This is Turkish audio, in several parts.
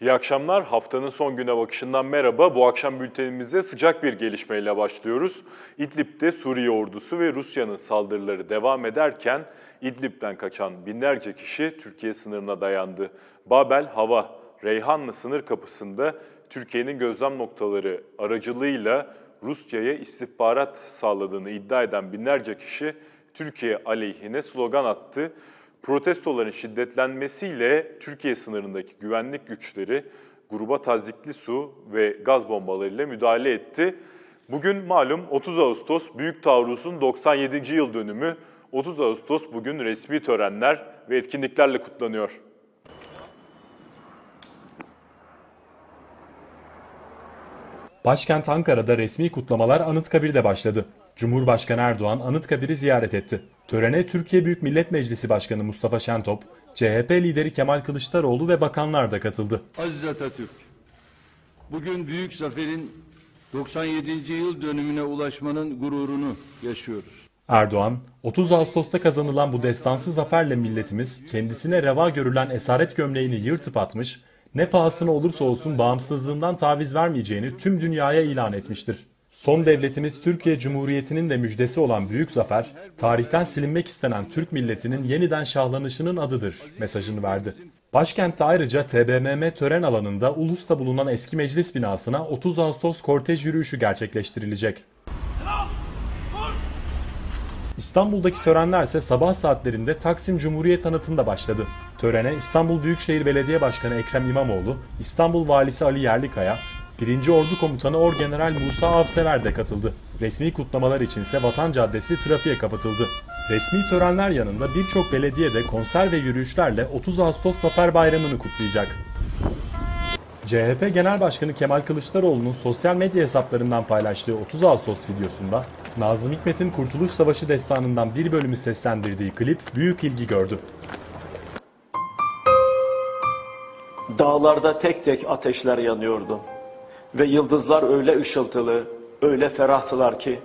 İyi akşamlar. Haftanın son güne bakışından merhaba. Bu akşam bültenimize sıcak bir gelişmeyle başlıyoruz. İdlib'de Suriye ordusu ve Rusya'nın saldırıları devam ederken İdlib'den kaçan binlerce kişi Türkiye sınırına dayandı. Babel Hava Reyhanlı sınır kapısında Türkiye'nin gözlem noktaları aracılığıyla Rusya'ya istihbarat sağladığını iddia eden binlerce kişi Türkiye aleyhine slogan attı. Protestoların şiddetlenmesiyle Türkiye sınırındaki güvenlik güçleri gruba tazikli su ve gaz bombalarıyla müdahale etti. Bugün malum 30 Ağustos Büyük Taarruz'un 97. yıl dönümü. 30 Ağustos bugün resmi törenler ve etkinliklerle kutlanıyor. Başkent Ankara'da resmi kutlamalar Anıtkabir'de başladı. Cumhurbaşkanı Erdoğan Anıtkabir'i ziyaret etti. Törene Türkiye Büyük Millet Meclisi Başkanı Mustafa Şentop, CHP lideri Kemal Kılıçdaroğlu ve bakanlar da katıldı. Aziz Atatürk, bugün büyük zaferin 97. yıl dönümüne ulaşmanın gururunu yaşıyoruz. Erdoğan, 30 Ağustos'ta kazanılan bu destansı zaferle milletimiz kendisine reva görülen esaret gömleğini yırtıp atmış, ne pahasına olursa olsun bağımsızlığından taviz vermeyeceğini tüm dünyaya ilan etmiştir. Son devletimiz Türkiye Cumhuriyeti'nin de müjdesi olan büyük zafer, tarihten silinmek istenen Türk milletinin yeniden şahlanışının adıdır mesajını verdi. Başkentte ayrıca TBMM tören alanında Ulus'ta bulunan eski meclis binasına 30 Ağustos kortej yürüyüşü gerçekleştirilecek. İstanbul'daki törenler ise sabah saatlerinde Taksim Cumhuriyet Anıtı'nda başladı. Törene İstanbul Büyükşehir Belediye Başkanı Ekrem İmamoğlu, İstanbul Valisi Ali Yerlikaya, 1. Ordu Komutanı Orgeneral Musa Avsever de katıldı. Resmi kutlamalar içinse Vatan Caddesi trafiğe kapatıldı. Resmi törenler yanında birçok belediye de konser ve yürüyüşlerle 30 Ağustos Zafer Bayramı'nı kutlayacak. CHP Genel Başkanı Kemal Kılıçdaroğlu'nun sosyal medya hesaplarından paylaştığı 30 Ağustos videosunda Nazım Hikmet'in Kurtuluş Savaşı destanından bir bölümü seslendirdiği klip büyük ilgi gördü. Dağlarda tek tek ateşler yanıyordu. Ve yıldızlar öyle ışıltılı, öyle ferahtılar ki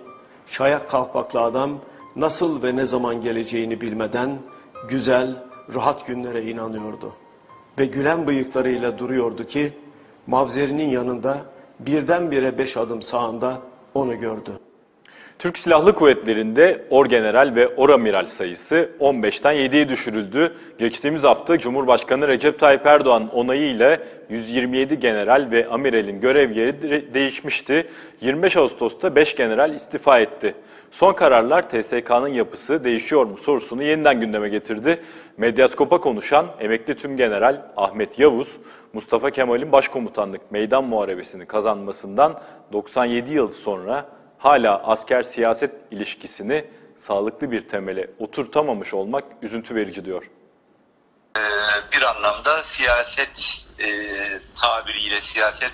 şayak kalpaklı adam nasıl ve ne zaman geleceğini bilmeden güzel, rahat günlere inanıyordu. Ve gülen bıyıklarıyla duruyordu ki mavzerinin yanında birdenbire beş adım sağında onu gördü. Türk Silahlı Kuvvetleri'nde Orgeneral ve Oramiral sayısı 15'ten 7'ye düşürüldü. Geçtiğimiz hafta Cumhurbaşkanı Recep Tayyip Erdoğan onayıyla 127 general ve amiralin görev yeri değişmişti. 25 Ağustos'ta 5 general istifa etti. Son kararlar TSK'nın yapısı değişiyor mu sorusunu yeniden gündeme getirdi. Medyaskop'a konuşan emekli tüm general Ahmet Yavuz, Mustafa Kemal'in başkomutanlık meydan muharebesini kazanmasından 97 yıl sonra hala asker-siyaset ilişkisini sağlıklı bir temele oturtamamış olmak üzüntü verici diyor. Ee, bir anlamda siyaset e, tabiriyle, siyaset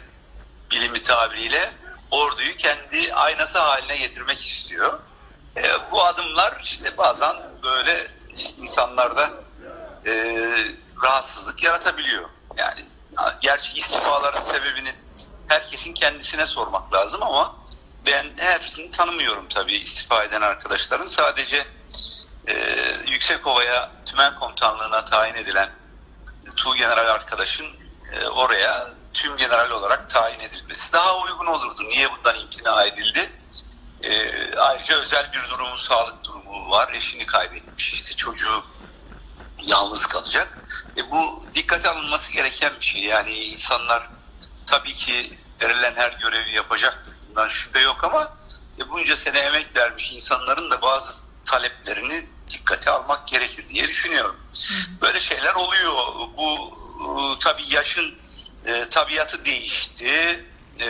bilimi tabiriyle orduyu kendi aynası haline getirmek istiyor. E, bu adımlar işte bazen böyle insanlarda e, rahatsızlık yaratabiliyor. Yani gerçi istifaların sebebini herkesin kendisine sormak lazım ama ben hepsini tanımıyorum tabii istifa eden arkadaşların. Sadece e, Yüksekova'ya tümen komutanlığına tayin edilen Tu General arkadaşın e, oraya tüm general olarak tayin edilmesi daha uygun olurdu. Niye bundan imtina edildi? E, ayrıca özel bir durumu, sağlık durumu var. Eşini kaybetmiş, işte çocuğu yalnız kalacak. E, bu dikkate alınması gereken bir şey. Yani insanlar tabii ki verilen her görevi yapacaktır bundan şüphe yok ama e, bunca sene emek vermiş insanların da bazı taleplerini dikkate almak gerekir diye düşünüyorum. Böyle şeyler oluyor. Bu e, tabii yaşın e, tabiatı değişti. E,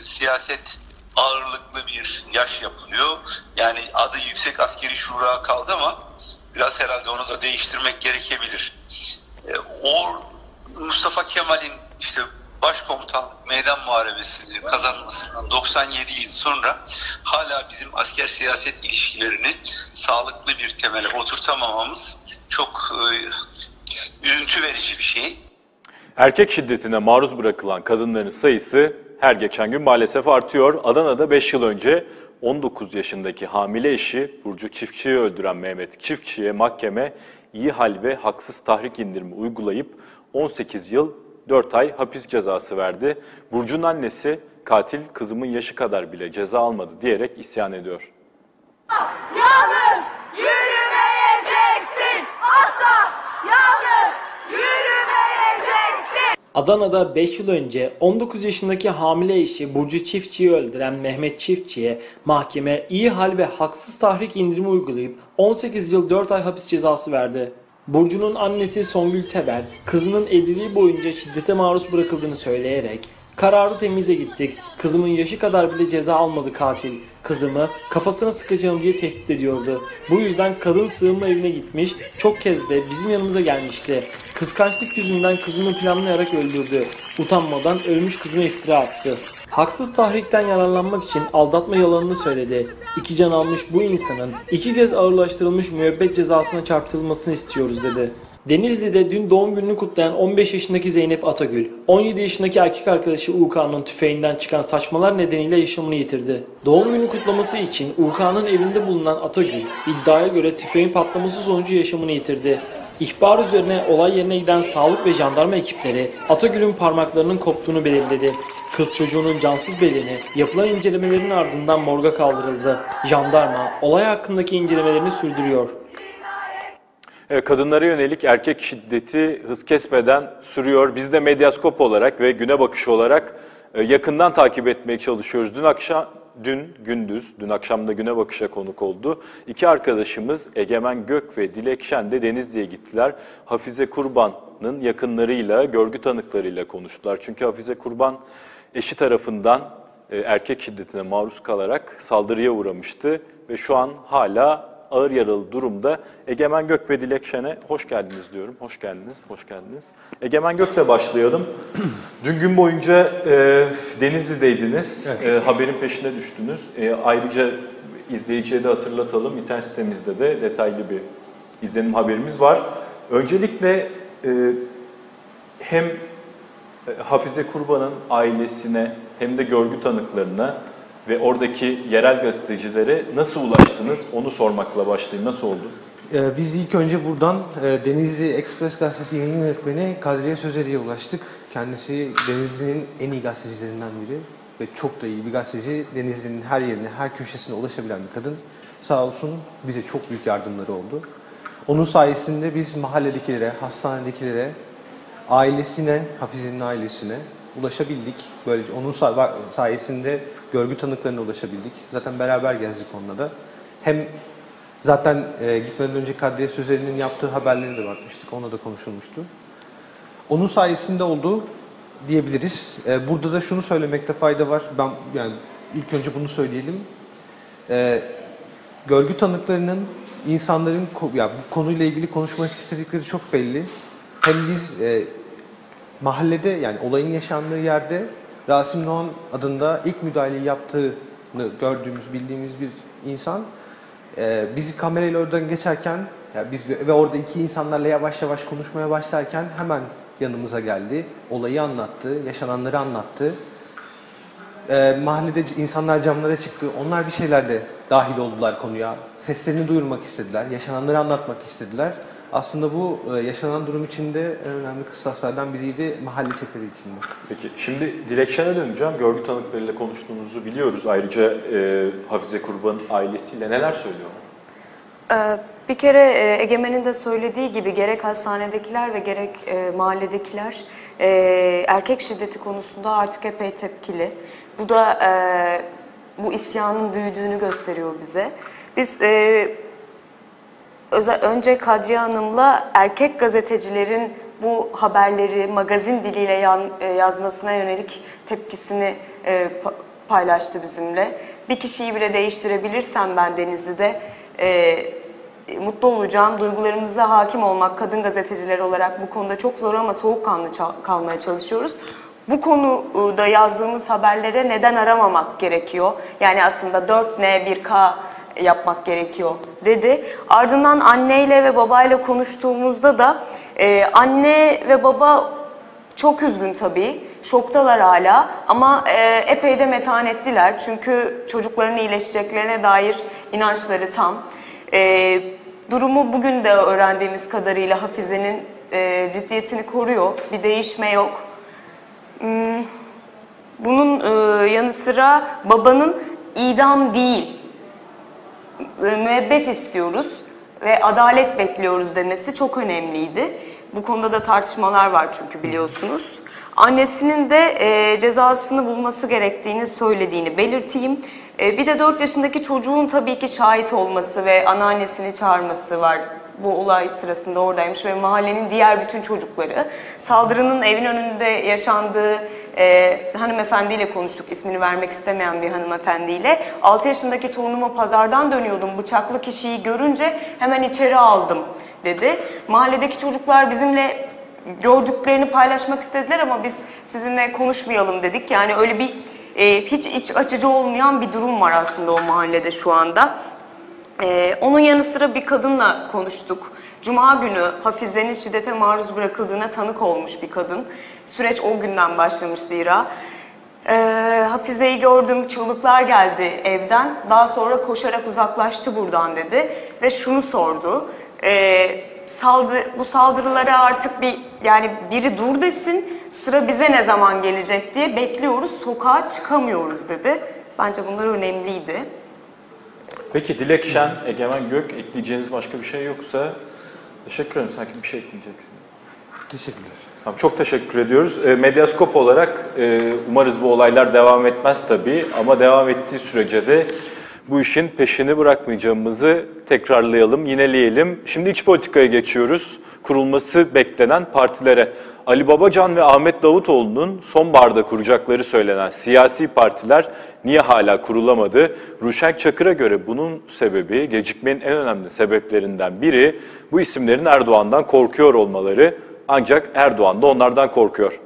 siyaset ağırlıklı bir yaş yapılıyor. Yani adı Yüksek Askeri Şura kaldı ama biraz herhalde onu da değiştirmek gerekebilir. E, o Mustafa Kemal'in işte başkomutan meydan muharebesini kazanmasından 97 yıl sonra hala bizim asker siyaset ilişkilerini sağlıklı bir temele oturtamamamız çok e, üzüntü verici bir şey. Erkek şiddetine maruz bırakılan kadınların sayısı her geçen gün maalesef artıyor. Adana'da 5 yıl önce 19 yaşındaki hamile eşi Burcu Çiftçi'yi öldüren Mehmet Çiftçi'ye mahkeme iyi hal ve haksız tahrik indirimi uygulayıp 18 yıl 4 ay hapis cezası verdi. Burcu'nun annesi katil kızımın yaşı kadar bile ceza almadı diyerek isyan ediyor. Yalnız yürümeyeceksin. Asla yalnız yürümeyeceksin. Adana'da 5 yıl önce 19 yaşındaki hamile eşi Burcu Çiftçi'yi öldüren Mehmet Çiftçi'ye mahkeme iyi hal ve haksız tahrik indirimi uygulayıp 18 yıl 4 ay hapis cezası verdi. Burcu'nun annesi Songül Teber, kızının evliliği boyunca şiddete maruz bırakıldığını söyleyerek kararı temize gittik. Kızımın yaşı kadar bile ceza almadı katil. Kızımı kafasına sıkacağım diye tehdit ediyordu. Bu yüzden kadın sığınma evine gitmiş, çok kez de bizim yanımıza gelmişti. Kıskançlık yüzünden kızımı planlayarak öldürdü. Utanmadan ölmüş kızıma iftira attı. Haksız tahrikten yararlanmak için aldatma yalanını söyledi. İki can almış bu insanın iki kez ağırlaştırılmış müebbet cezasına çarptırılmasını istiyoruz dedi. Denizli'de dün doğum gününü kutlayan 15 yaşındaki Zeynep Atagül, 17 yaşındaki erkek arkadaşı UK'nın tüfeğinden çıkan saçmalar nedeniyle yaşamını yitirdi. Doğum günü kutlaması için UK'nın evinde bulunan Atagül, iddiaya göre tüfeğin patlaması sonucu yaşamını yitirdi. İhbar üzerine olay yerine giden sağlık ve jandarma ekipleri Atagül'ün parmaklarının koptuğunu belirledi. Kız çocuğunun cansız bedeni yapılan incelemelerin ardından morga kaldırıldı. Jandarma olay hakkındaki incelemelerini sürdürüyor. Kadınlara yönelik erkek şiddeti hız kesmeden sürüyor. Biz de Medyaskop olarak ve Güne Bakış olarak e, yakından takip etmeye çalışıyoruz. Dün akşam, dün gündüz, dün akşam da Güne Bakış'a konuk oldu. İki arkadaşımız Egemen Gök ve Dilek Şen de Denizli'ye gittiler. Hafize Kurban'ın yakınlarıyla, görgü tanıklarıyla konuştular. Çünkü Hafize Kurban eşi tarafından e, erkek şiddetine maruz kalarak saldırıya uğramıştı ve şu an hala ağır yaralı durumda. Egemen Gök ve Dilek Şen'e hoş geldiniz diyorum. Hoş geldiniz, hoş geldiniz. Egemen Gök'le başlayalım. Dün gün boyunca e, Denizli'deydiniz. E, haberin peşine düştünüz. E, ayrıca izleyiciye de hatırlatalım. İnternet sitemizde de detaylı bir izlenim haberimiz var. Öncelikle e, hem Hafize Kurban'ın ailesine hem de görgü tanıklarına ve oradaki yerel gazetecilere nasıl ulaştınız onu sormakla başlayayım. Nasıl oldu? Ee, Biz ilk önce buradan e, Denizli Express Gazetesi yayın yönetmeni Kadriye Sözeri'ye ulaştık. Kendisi Denizli'nin en iyi gazetecilerinden biri ve çok da iyi bir gazeteci. Denizli'nin her yerine, her köşesine ulaşabilen bir kadın. Sağ olsun bize çok büyük yardımları oldu. Onun sayesinde biz mahalledekilere, hastanedekilere, ailesine, Hafize'nin ailesine ulaşabildik. Böylece onun sa- sayesinde görgü tanıklarına ulaşabildik. Zaten beraber gezdik onunla da. Hem zaten e, gitmeden önce Kadriye Sözeri'nin yaptığı haberleri de bakmıştık. Onunla da konuşulmuştu. Onun sayesinde oldu diyebiliriz. E, burada da şunu söylemekte fayda var. Ben yani ilk önce bunu söyleyelim. E, görgü tanıklarının insanların ya bu konuyla ilgili konuşmak istedikleri çok belli. Hem biz e, mahallede yani olayın yaşandığı yerde Rasim Doğan adında ilk müdahaleyi yaptığını gördüğümüz, bildiğimiz bir insan e, bizi kamerayla oradan geçerken ya biz ve orada iki insanlarla yavaş yavaş konuşmaya başlarken hemen yanımıza geldi. Olayı anlattı, yaşananları anlattı. E, mahallede insanlar camlara çıktı. Onlar bir şeylerle dahil oldular konuya. Seslerini duyurmak istediler. Yaşananları anlatmak istediler. Aslında bu e, yaşanan durum içinde en önemli kıstaslardan biriydi mahalle çetleri içinde. Peki şimdi Dilekşen'e döneceğim. Görgü tanıklarıyla konuştuğunuzu biliyoruz. Ayrıca e, Hafize Kurban'ın ailesiyle neler söylüyorlar? Ee, Bir kere e, Egemen'in de söylediği gibi gerek hastanedekiler ve gerek e, mahalledekiler e, erkek şiddeti konusunda artık epey tepkili. Bu da e, bu isyanın büyüdüğünü gösteriyor bize. Biz e, özel, önce Kadriye Hanım'la erkek gazetecilerin bu haberleri magazin diliyle yan- e, yazmasına yönelik tepkisini e, pa- paylaştı bizimle. Bir kişiyi bile değiştirebilirsem ben Denizli'de e, mutlu olacağım. Duygularımıza hakim olmak kadın gazeteciler olarak bu konuda çok zor ama soğukkanlı kalmaya çalışıyoruz. Bu konuda yazdığımız haberlere neden aramamak gerekiyor? Yani aslında 4N 1K yapmak gerekiyor dedi. Ardından anneyle ve babayla konuştuğumuzda da e, anne ve baba çok üzgün tabii. Şoktalar hala ama e, epey de metanetliler. Çünkü çocukların iyileşeceklerine dair inançları tam. E, durumu bugün de öğrendiğimiz kadarıyla Hafize'nin e, ciddiyetini koruyor. Bir değişme yok. Hmm, bunun e, yanı sıra babanın idam değil, e, müebbet istiyoruz ve adalet bekliyoruz demesi çok önemliydi. Bu konuda da tartışmalar var çünkü biliyorsunuz. Annesinin de e, cezasını bulması gerektiğini söylediğini belirteyim. Bir de 4 yaşındaki çocuğun tabii ki şahit olması ve anneannesini çağırması var. Bu olay sırasında oradaymış ve mahallenin diğer bütün çocukları. Saldırının evin önünde yaşandığı e, hanımefendiyle konuştuk, ismini vermek istemeyen bir hanımefendiyle. 6 yaşındaki torunumu pazardan dönüyordum, bıçaklı kişiyi görünce hemen içeri aldım dedi. Mahalledeki çocuklar bizimle gördüklerini paylaşmak istediler ama biz sizinle konuşmayalım dedik. Yani öyle bir e, hiç iç açıcı olmayan bir durum var aslında o mahallede şu anda. E, onun yanı sıra bir kadınla konuştuk. Cuma günü Hafize'nin şiddete maruz bırakıldığına tanık olmuş bir kadın. Süreç o günden başlamış zira. E, Hafize'yi gördüm, çığlıklar geldi evden. Daha sonra koşarak uzaklaştı buradan dedi. Ve şunu sordu. E, saldı, bu saldırılara artık bir yani biri dur desin sıra bize ne zaman gelecek diye bekliyoruz sokağa çıkamıyoruz dedi. Bence bunlar önemliydi. Peki Dilek Şen, Egemen Gök ekleyeceğiniz başka bir şey yoksa teşekkür ederim. Sanki bir şey ekleyeceksin. Teşekkürler. Tamam, çok teşekkür ediyoruz. E, Medyaskop olarak e, umarız bu olaylar devam etmez tabii ama devam ettiği sürece de bu işin peşini bırakmayacağımızı tekrarlayalım, yineleyelim. Şimdi iç politikaya geçiyoruz. Kurulması beklenen partilere. Ali Babacan ve Ahmet Davutoğlu'nun sonbaharda kuracakları söylenen siyasi partiler niye hala kurulamadı? Ruşen Çakır'a göre bunun sebebi, gecikmenin en önemli sebeplerinden biri bu isimlerin Erdoğan'dan korkuyor olmaları. Ancak Erdoğan da onlardan korkuyor.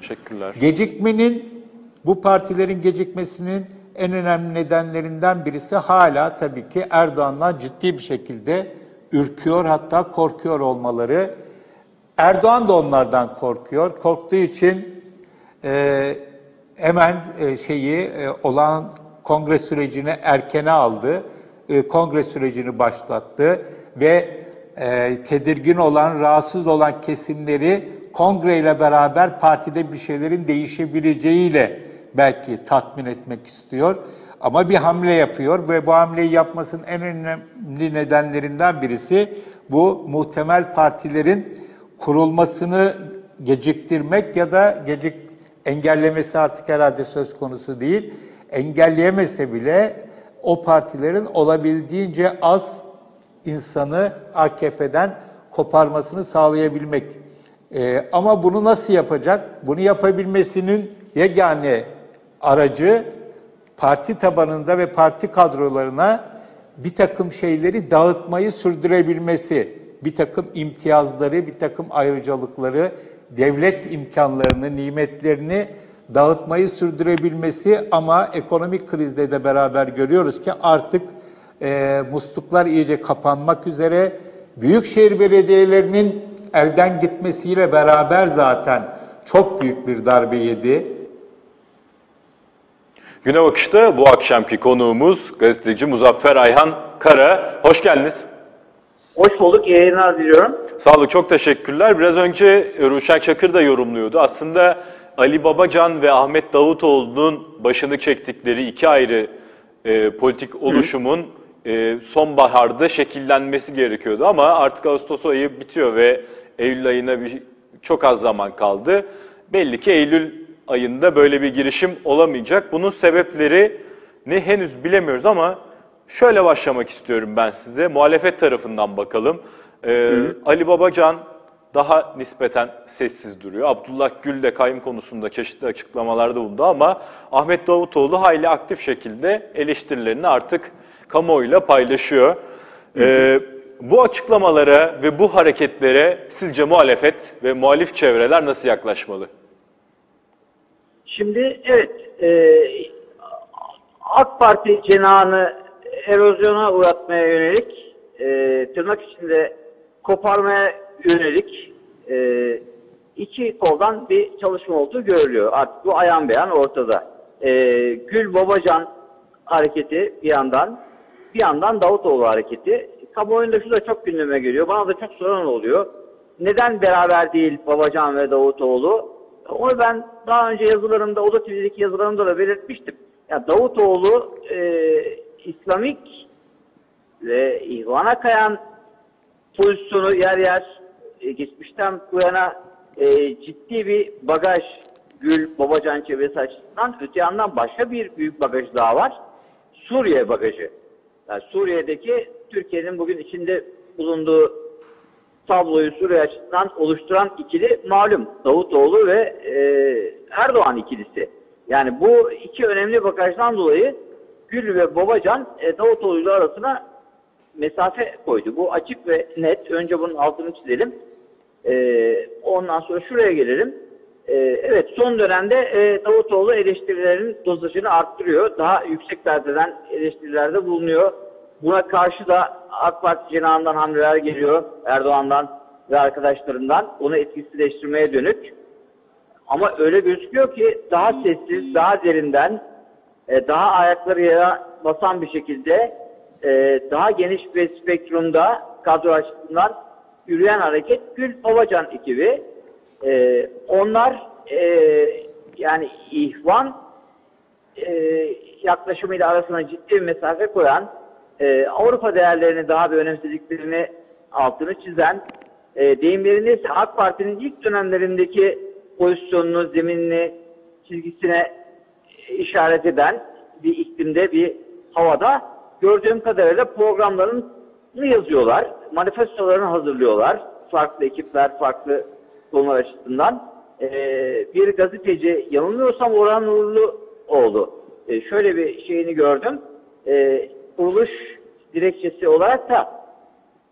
Teşekkürler. Gecikmenin, bu partilerin gecikmesinin en önemli nedenlerinden birisi hala tabii ki Erdoğan'dan ciddi bir şekilde ürküyor hatta korkuyor olmaları. Erdoğan da onlardan korkuyor. Korktuğu için e, hemen e, şeyi e, olan kongre sürecini erkene aldı. E, kongre sürecini başlattı ve e, tedirgin olan, rahatsız olan kesimleri kongreyle beraber partide bir şeylerin değişebileceğiyle belki tatmin etmek istiyor. Ama bir hamle yapıyor ve bu hamleyi yapmasının en önemli nedenlerinden birisi bu muhtemel partilerin kurulmasını geciktirmek ya da gecik engellemesi artık herhalde söz konusu değil. Engelleyemese bile o partilerin olabildiğince az insanı AKP'den koparmasını sağlayabilmek. Ee, ama bunu nasıl yapacak? Bunu yapabilmesinin yegane aracı parti tabanında ve parti kadrolarına bir takım şeyleri dağıtmayı sürdürebilmesi, bir takım imtiyazları, bir takım ayrıcalıkları, devlet imkanlarını, nimetlerini dağıtmayı sürdürebilmesi ama ekonomik krizde de beraber görüyoruz ki artık e, musluklar iyice kapanmak üzere. Büyükşehir belediyelerinin elden gitmesiyle beraber zaten çok büyük bir darbe yedi. Güne Bakış'ta bu akşamki konuğumuz gazeteci Muzaffer Ayhan Kara. Hoş geldiniz. Hoş bulduk, yayınlar diliyorum. Sağ olun, çok teşekkürler. Biraz önce Ruşen Çakır da yorumluyordu. Aslında Ali Babacan ve Ahmet Davutoğlu'nun başını çektikleri iki ayrı e, politik oluşumun e, sonbaharda şekillenmesi gerekiyordu. Ama artık Ağustos ayı bitiyor ve Eylül ayına bir, çok az zaman kaldı. Belli ki Eylül ayında böyle bir girişim olamayacak. Bunun sebepleri ne henüz bilemiyoruz ama şöyle başlamak istiyorum ben size. Muhalefet tarafından bakalım. Ee, Ali Babacan daha nispeten sessiz duruyor. Abdullah Gül de kayım konusunda çeşitli açıklamalarda bulundu ama Ahmet Davutoğlu hayli aktif şekilde eleştirilerini artık kamuoyuyla paylaşıyor. Ee, bu açıklamalara ve bu hareketlere sizce muhalefet ve muhalif çevreler nasıl yaklaşmalı? Şimdi evet, e, AK Parti cenahını erozyona uğratmaya yönelik, e, tırnak içinde koparmaya yönelik e, iki koldan bir çalışma olduğu görülüyor. Artık bu ayan beyan ortada. E, Gül Babacan hareketi bir yandan, bir yandan Davutoğlu hareketi. Kamuoyunda şu da çok gündeme geliyor. Bana da çok soran oluyor. neden beraber değil Babacan ve Davutoğlu? Onu ben daha önce yazılarımda, Oda TV'deki yazılarımda da belirtmiştim. Ya Davutoğlu e, İslamik ve ihvana kayan pozisyonu yer yer e, geçmişten bu yana e, ciddi bir bagaj Gül Babacan çevresi açısından öte yandan başka bir büyük bagaj daha var. Suriye bagajı. Yani Suriye'deki Türkiye'nin bugün içinde bulunduğu tabloyu Suriye açısından oluşturan ikili malum Davutoğlu ve e, Erdoğan ikilisi. Yani bu iki önemli bagajdan dolayı Gül ve Babacan e, Davutoğlu arasına mesafe koydu. Bu açık ve net. Önce bunun altını çizelim. E, ondan sonra şuraya gelelim. E, evet son dönemde e, Davutoğlu eleştirilerin dozajını arttırıyor. Daha yüksek perdeden eleştirilerde bulunuyor. Buna karşı da AK Parti cenahından hamleler geliyor. Erdoğan'dan ve arkadaşlarından. Onu etkisizleştirmeye dönük. Ama öyle gözüküyor ki daha sessiz, daha derinden, e, daha ayakları yere basan bir şekilde e, daha geniş bir spektrumda kadro açısından yürüyen hareket Gül Babacan ekibi. E, onlar yani ihvan yaklaşımıyla arasına ciddi bir mesafe koyan, Avrupa değerlerini daha bir önemsediklerini altını çizen, e, deyimlerinde ise AK Parti'nin ilk dönemlerindeki pozisyonunu, zeminini, çizgisine işaret eden bir iklimde, bir havada gördüğüm kadarıyla programlarını yazıyorlar, manifestolarını hazırlıyorlar. Farklı ekipler, farklı konular açısından. Ee, bir gazeteci, yanılmıyorsam Orhan Nurluoğlu, ee, şöyle bir şeyini gördüm. Ee, kuruluş dilekçesi olarak da,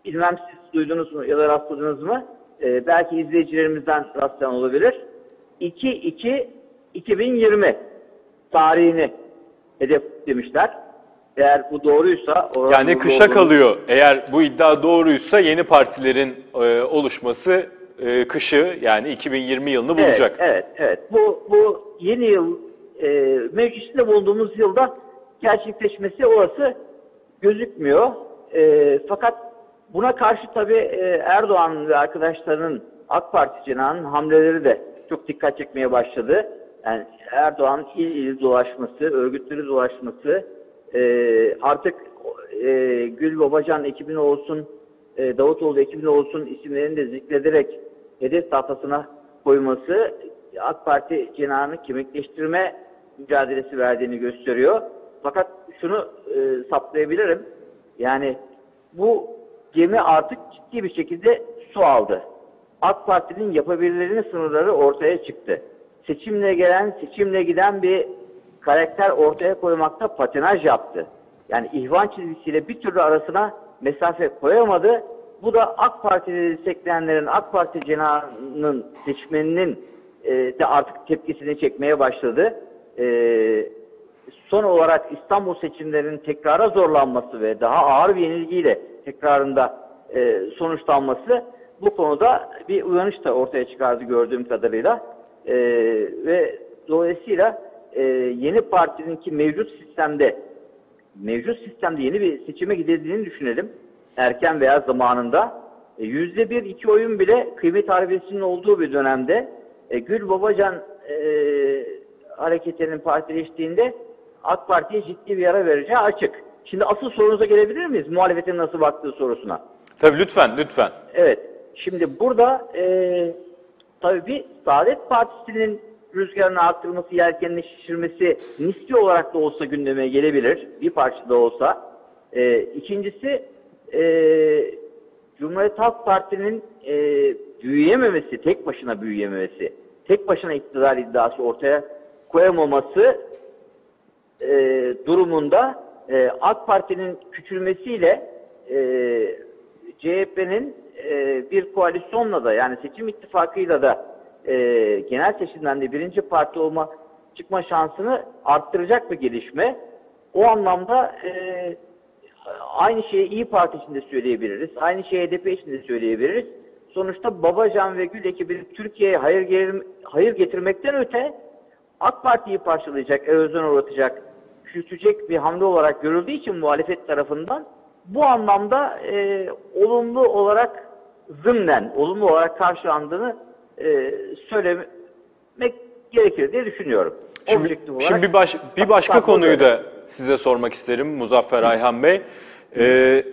bilmem siz duydunuz mu ya da rastladınız mı? Ee, belki izleyicilerimizden rastlayan olabilir. 2-2-2020 tarihini hedef demişler. Eğer bu doğruysa... Yani kışa olduğunu... kalıyor. Eğer bu iddia doğruysa yeni partilerin e, oluşması e, kışı yani 2020 yılını bulacak. Evet, evet. evet. Bu, bu yeni yıl e, mecliste bulunduğumuz yılda gerçekleşmesi olası gözükmüyor. E, fakat buna karşı tabii e, Erdoğan ve arkadaşlarının AK Parti cenahının hamleleri de çok dikkat çekmeye başladı. Yani Erdoğan il il dolaşması, örgütleri dolaşması, e, artık e, Gül Babacan ekibine olsun, e, Davutoğlu ekibine olsun isimlerini de zikrederek hedef tahtasına koyması AK Parti cenahını kemikleştirme mücadelesi verdiğini gösteriyor. Fakat şunu e, saptayabilirim. Yani bu gemi artık ciddi bir şekilde su aldı. AK Parti'nin yapabilirlerinin sınırları ortaya çıktı. Seçimle gelen, seçimle giden bir karakter ortaya koymakta patinaj yaptı. Yani ihvan çizgisiyle bir türlü arasına mesafe koyamadı. Bu da AK Parti'de destekleyenlerin, AK Parti cenahının seçmeninin e, de artık tepkisini çekmeye başladı. E, son olarak İstanbul seçimlerinin tekrara zorlanması ve daha ağır bir yenilgiyle tekrarında e, sonuçlanması bu konuda bir uyanış da ortaya çıkardı gördüğüm kadarıyla. E, ve dolayısıyla e, yeni partinin ki mevcut sistemde mevcut sistemde yeni bir seçime gidildiğini düşünelim. Erken veya zamanında. E, yüzde bir iki oyun bile kıymet harbiyesinin olduğu bir dönemde e, Gül Babacan e, hareketinin partileştiğinde AK Parti'ye ciddi bir yara vereceği açık. Şimdi asıl sorunuza gelebilir miyiz? Muhalefetin nasıl baktığı sorusuna. Tabii lütfen, lütfen. Evet. Şimdi burada e, tabii bir Saadet Partisi'nin rüzgarını arttırması, yelkenini şişirmesi nispi olarak da olsa gündeme gelebilir. Bir parça da olsa. E, ikincisi e, Cumhuriyet Halk Parti'nin e, büyüyememesi, tek başına büyüyememesi, tek başına iktidar iddiası ortaya koyamaması e, durumunda e, AK Parti'nin küçülmesiyle e, CHP'nin e, bir koalisyonla da yani seçim ittifakıyla da e, genel seçimden de birinci parti olma çıkma şansını arttıracak bir gelişme. O anlamda e, aynı şeyi İyi Parti için de söyleyebiliriz. Aynı şeyi HDP için de söyleyebiliriz. Sonuçta Babacan ve Gül ekibi Türkiye'ye hayır, hayır getirmekten öte AK Parti'yi parçalayacak, erozyon uğratacak, küçültecek bir hamle olarak görüldüğü için muhalefet tarafından bu anlamda e, olumlu olarak zımnen olumlu olarak karşılandığını e, söylemek gerekir diye düşünüyorum. Şimdi, Objektif olarak şimdi bir, baş, bir başka konuyu da size sormak isterim Muzaffer Ayhan Bey. Ee,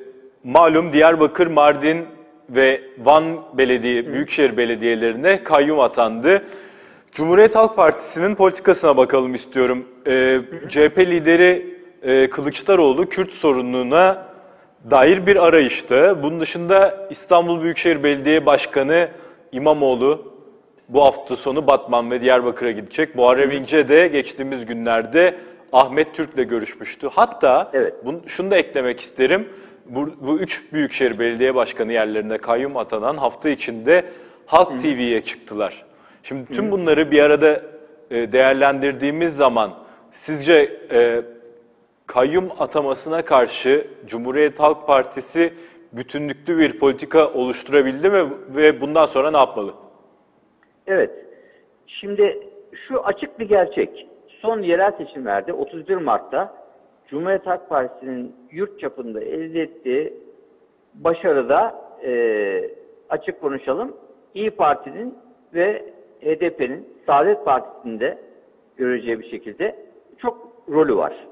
malum Diyarbakır, Mardin ve Van Belediye, Büyükşehir Belediyelerine kayyum atandı. Cumhuriyet Halk Partisi'nin politikasına bakalım istiyorum. Ee, CHP lideri e, Kılıçdaroğlu Kürt sorununa dair bir arayışta. Bunun dışında İstanbul Büyükşehir Belediye Başkanı İmamoğlu bu hafta sonu Batman ve Diyarbakır'a gidecek. Muharrem İnce de geçtiğimiz günlerde Ahmet Türk'le görüşmüştü. Hatta bunu, şunu da eklemek isterim. Bu, bu üç Büyükşehir Belediye Başkanı yerlerine kayyum atanan hafta içinde Halk TV'ye çıktılar. Şimdi tüm bunları bir arada e, değerlendirdiğimiz zaman sizce e, kayyum atamasına karşı Cumhuriyet Halk Partisi bütünlüklü bir politika oluşturabildi mi ve bundan sonra ne yapmalı? Evet. Şimdi şu açık bir gerçek. Son yerel seçimlerde 31 Mart'ta Cumhuriyet Halk Partisi'nin yurt çapında elde ettiği başarıda e, açık konuşalım. İyi Parti'nin ve HDP'nin Saadet Partisi'nin de göreceği bir şekilde çok rolü var.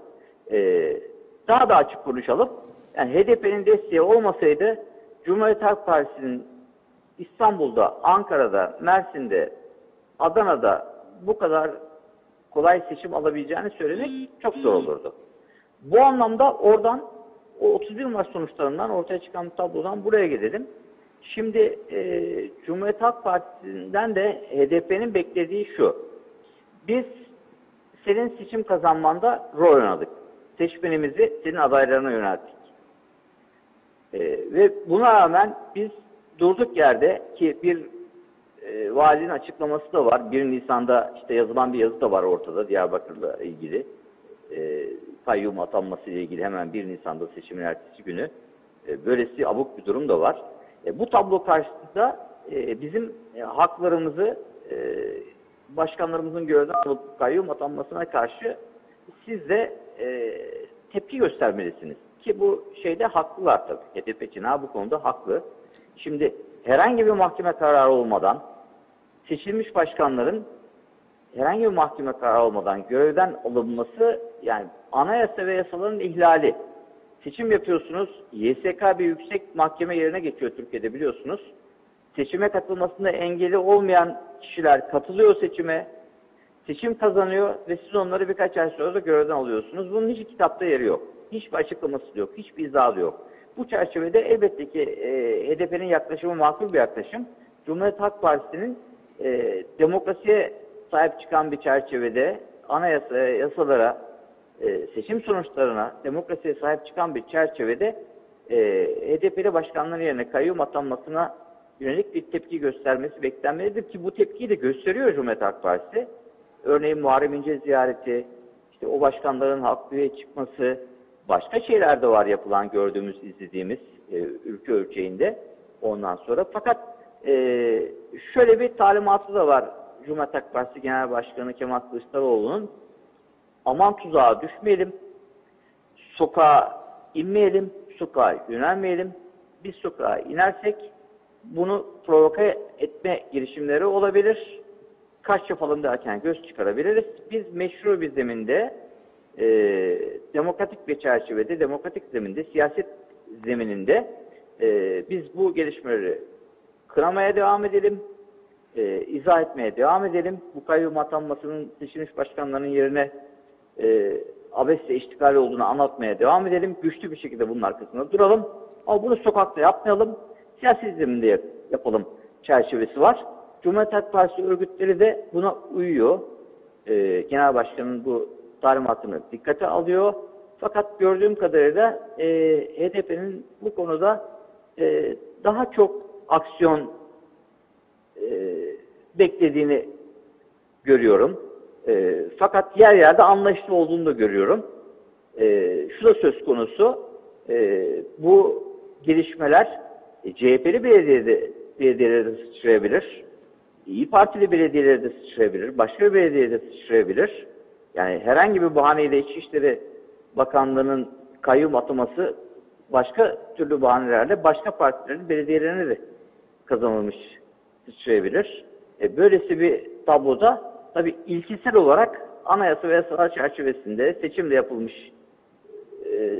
E, daha da açık konuşalım. Yani HDP'nin desteği olmasaydı Cumhuriyet Halk Partisi'nin İstanbul'da, Ankara'da, Mersin'de, Adana'da bu kadar kolay seçim alabileceğini söylemek çok zor olurdu. Bu anlamda oradan o 31 Mart sonuçlarından ortaya çıkan tablodan buraya gelelim. Şimdi e, Cumhuriyet Halk Partisi'nden de HDP'nin beklediği şu. Biz senin seçim kazanmanda rol oynadık. Seçmenimizi senin adaylarına yönelttik. E, ve buna rağmen biz durduk yerde ki bir e, valinin açıklaması da var. 1 Nisan'da işte yazılan bir yazı da var ortada Diyarbakır'la ilgili. E, kayyum atanması ile ilgili hemen 1 Nisan'da seçimin ertesi günü. E, böylesi abuk bir durum da var. E, bu tablo karşısında e, bizim e, haklarımızı e, başkanlarımızın görevden alıp kayyum atanmasına karşı siz de e, tepki göstermelisiniz. Ki bu şeyde haklılar tabii. HDP Cina bu konuda haklı. Şimdi herhangi bir mahkeme kararı olmadan seçilmiş başkanların herhangi bir mahkeme kararı olmadan görevden alınması yani anayasa ve yasaların ihlali. Seçim yapıyorsunuz. YSK bir yüksek mahkeme yerine geçiyor Türkiye'de biliyorsunuz. Seçime katılmasında engeli olmayan kişiler katılıyor seçime. Seçim kazanıyor ve siz onları birkaç ay sonra da görevden alıyorsunuz. Bunun hiç kitapta yeri yok. Hiçbir açıklaması yok. Hiçbir izahı yok. Bu çerçevede elbette ki e, HDP'nin yaklaşımı makul bir yaklaşım. Cumhuriyet Halk Partisi'nin e, demokrasiye sahip çıkan bir çerçevede anayasaya, yasalara, e, seçim sonuçlarına, demokrasiye sahip çıkan bir çerçevede e, HDP'li başkanların yerine kayyum atanmasına yönelik bir tepki göstermesi beklenmelidir ki bu tepkiyi de gösteriyor Cumhuriyet Halk Partisi. Örneğin Muharrem İnce ziyareti, işte o başkanların haklıya çıkması, başka şeyler de var yapılan, gördüğümüz, izlediğimiz e, ülke ölçeğinde ondan sonra. Fakat e, şöyle bir talimatı da var Cumhuriyet Halk Partisi Genel Başkanı Kemal Kılıçdaroğlu'nun. Aman tuzağa düşmeyelim, sokağa inmeyelim, sokağa yönelmeyelim. Biz sokağa inersek bunu provoke etme girişimleri olabilir. Kaç yapalım derken göz çıkarabiliriz. Biz meşru bir zeminde e, demokratik bir çerçevede, demokratik zeminde, siyaset zemininde e, biz bu gelişmeleri kınamaya devam edelim, e, izah etmeye devam edelim. Bu kayyum atanmasının seçilmiş başkanların yerine e, abesle iştikali olduğunu anlatmaya devam edelim. Güçlü bir şekilde bunun arkasında duralım. Ama bunu sokakta yapmayalım. Siyasi zeminde yap- yapalım çerçevesi var. Cumhuriyet Halk Partisi örgütleri de buna uyuyor. E, Genel Başkan'ın bu talimatını dikkate alıyor. Fakat gördüğüm kadarıyla e, HDP'nin bu konuda e, daha çok aksiyon e, beklediğini görüyorum. E, fakat yer yerde anlayışlı olduğunu da görüyorum. E, şu da söz konusu, e, bu gelişmeler e, CHP'li belediyede, belediyelerde sıçrayabilir. İyi Partili belediyelerde sıçrayabilir. Başka bir belediyede sıçrayabilir. Yani herhangi bir bahaneyle İçişleri Bakanlığı'nın kayyum ataması başka türlü bahanelerle başka partilerin belediyelerine de kazanılmış sıçrayabilir. E, böylesi bir tabloda tabii ilkisel olarak anayasa ve yasalar çerçevesinde seçimle yapılmış e,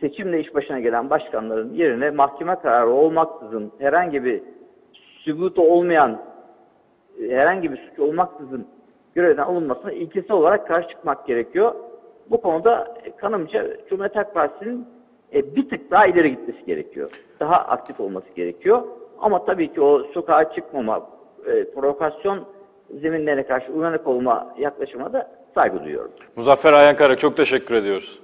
seçimle iş başına gelen başkanların yerine mahkeme kararı olmaksızın herhangi bir sübutu olmayan herhangi bir suç olmaksızın görevden alınmasına ilkesi olarak karşı çıkmak gerekiyor. Bu konuda e, kanımca Cumhuriyet Halk Partisi'nin e, bir tık daha ileri gitmesi gerekiyor. Daha aktif olması gerekiyor. Ama tabii ki o sokağa çıkmama, provokasyon zeminlerine karşı uyanık olma yaklaşıma da saygı duyuyorum. Muzaffer Ayankara çok teşekkür ediyoruz.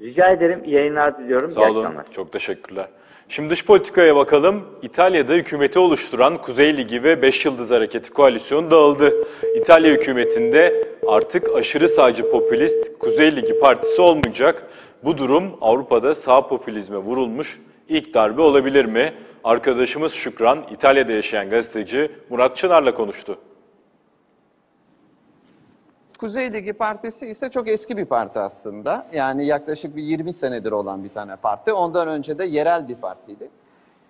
Rica ederim. İyi yayınlar diliyorum. Sağ olun. Çok teşekkürler. Şimdi dış politikaya bakalım. İtalya'da hükümeti oluşturan Kuzey Ligi ve Beş Yıldız Hareketi koalisyonu dağıldı. İtalya hükümetinde artık aşırı sağcı popülist Kuzey Ligi partisi olmayacak. Bu durum Avrupa'da sağ popülizme vurulmuş ilk darbe olabilir mi? Arkadaşımız Şükran, İtalya'da yaşayan gazeteci Murat Çınar'la konuştu. Kuzey Partisi ise çok eski bir parti aslında. Yani yaklaşık bir 20 senedir olan bir tane parti. Ondan önce de yerel bir partiydi.